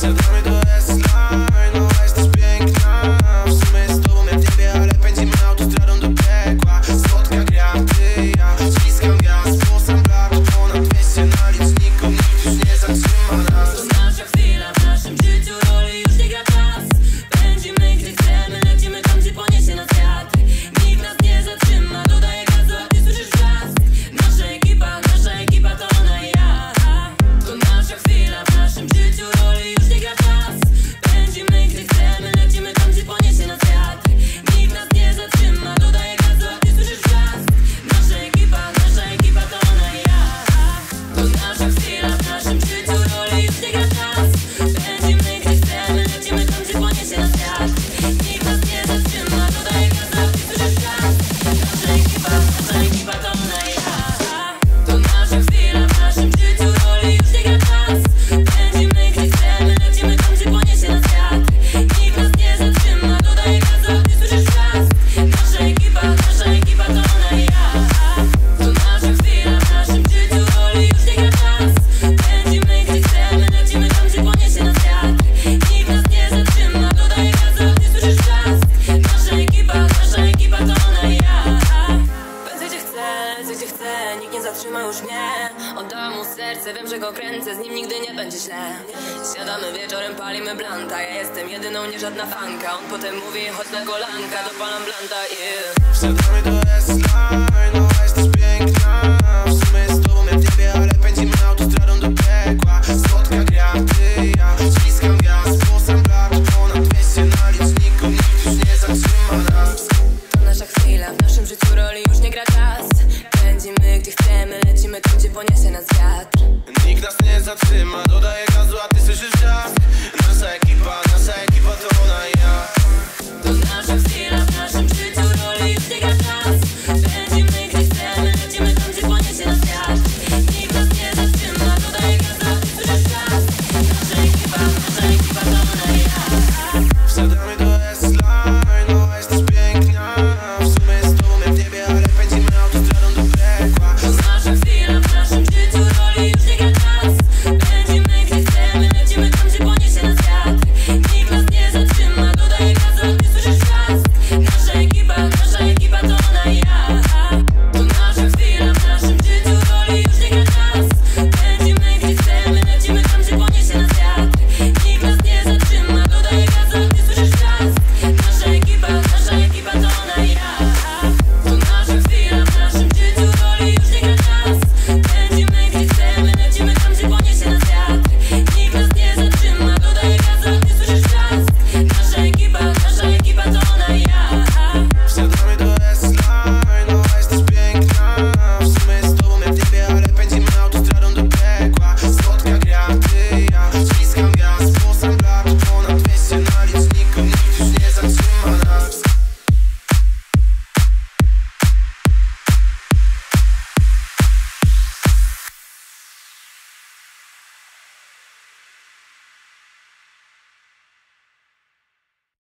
se duerme nie zatrzyma już mnie. Oddałam mu serce, wiem, że go kręcę Z nim nigdy nie będzie źle. Siadamy wieczorem, palimy blanta Ja jestem jedyną, nie żadna fanka. On potem mówi, chodź na golanka Dopalam blanta, yeah. Do